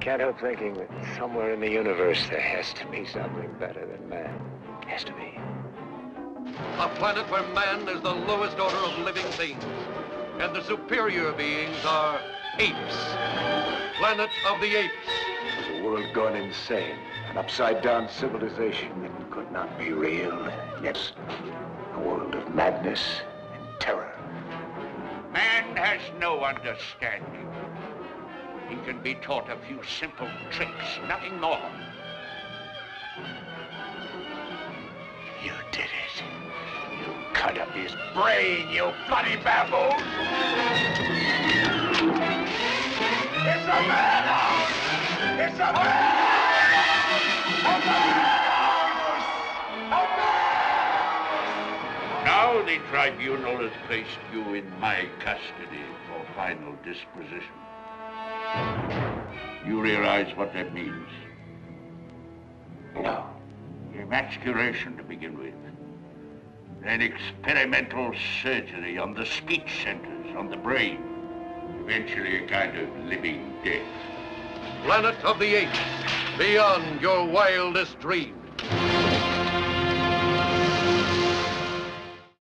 can't help thinking that somewhere in the universe there has to be something better than man. Has to be. A planet where man is the lowest order of living things, and the superior beings are apes. Planet of the apes. There's a world gone insane. An upside-down civilization that could not be real. Yes, a world of madness and terror. Man has no understanding. He can be taught a few simple tricks, nothing more. You did it. You cut up his brain, you bloody baboon! It's a man! It's a! A Now the tribunal has placed you in my custody for final disposition. You realize what that means? No. Emasculation to begin with. Then experimental surgery on the speech centers, on the brain. Eventually a kind of living death. Planet of the apes. Beyond your wildest dreams.